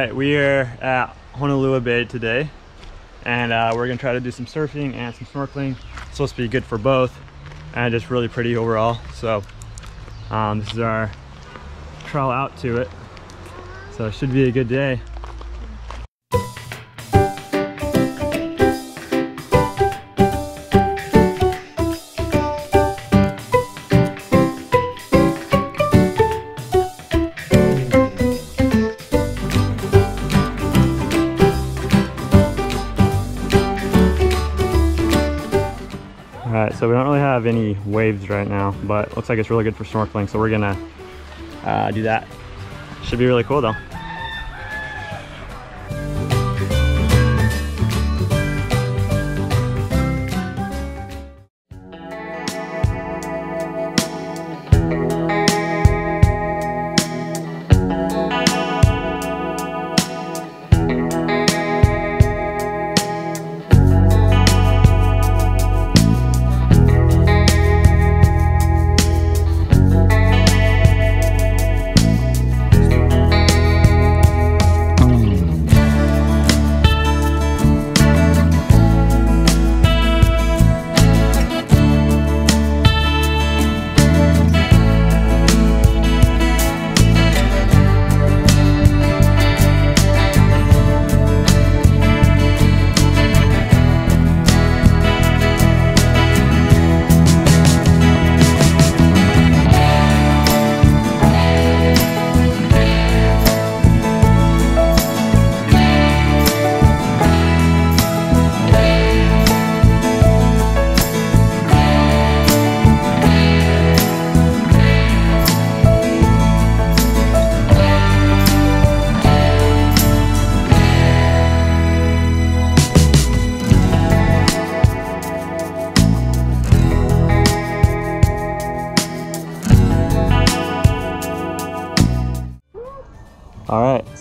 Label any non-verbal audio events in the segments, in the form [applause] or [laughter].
right, we are at Honolua Bay today, and uh, we're gonna try to do some surfing and some snorkeling. It's supposed to be good for both, and just really pretty overall. So um, this is our trail out to it. So it should be a good day. Right, so we don't really have any waves right now, but looks like it's really good for snorkeling. So we're gonna uh, do that. Should be really cool though.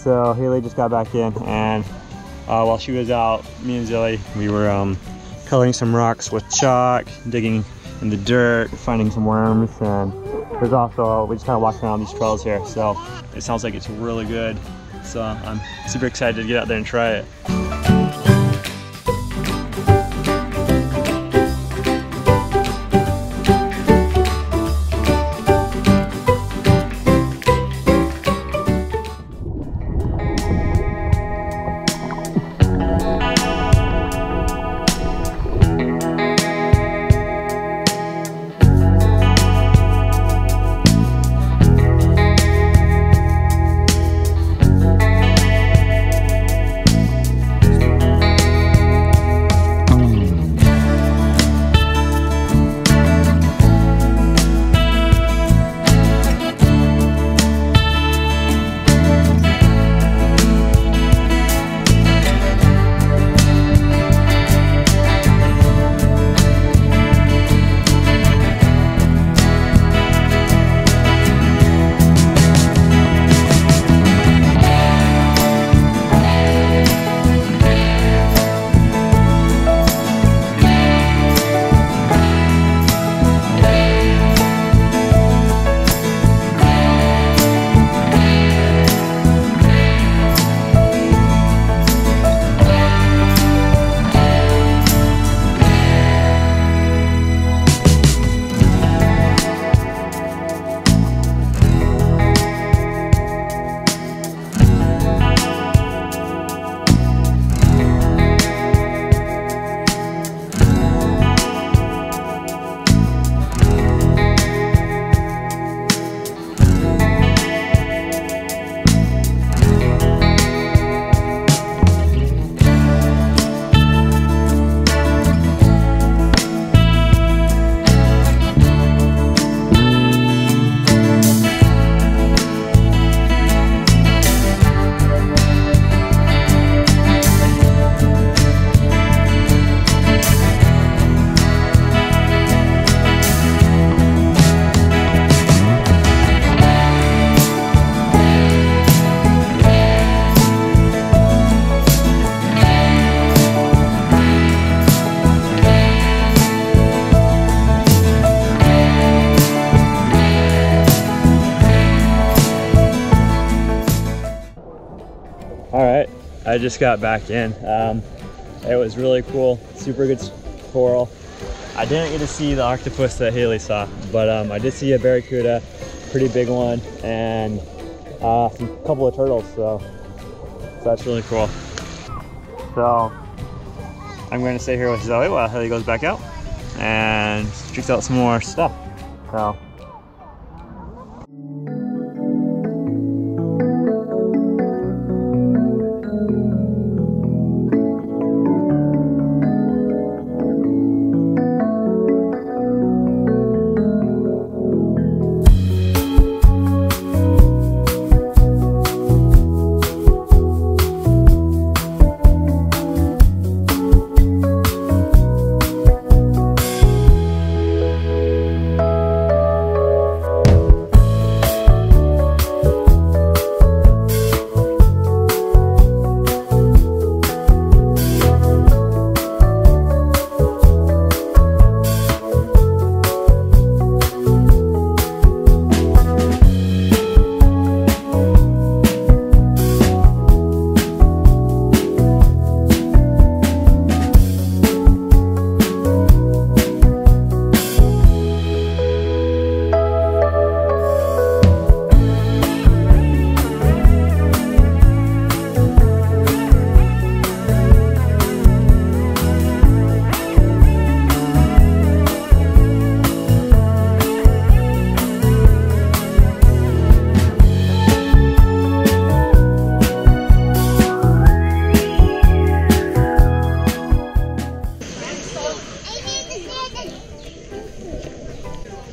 So Haley just got back in, and uh, while she was out, me and Zilly, we were um, coloring some rocks with chalk, digging in the dirt, finding some worms, and there's also, we just kind of walking around these trails here, so it sounds like it's really good. So I'm super excited to get out there and try it. Just got back in. Um, it was really cool, super good coral. I didn't get to see the octopus that Haley saw, but um, I did see a barracuda, pretty big one, and uh, some couple of turtles, so, so that's really cool. So I'm going to stay here with Zoe while Haley goes back out and checks out some more stuff. So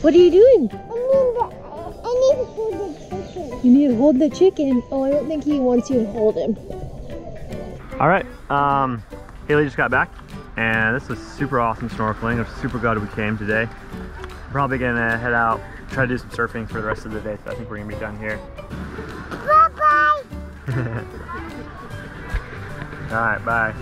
What are you doing? I need, the, I need to hold the chicken. You need to hold the chicken. Oh, I don't think he wants you to hold him. All right, um, Haley just got back and this was super awesome snorkeling. I'm super glad we came today. Probably gonna head out, try to do some surfing for the rest of the day. So I think we're gonna be done here. Bye-bye. [laughs] All right, bye.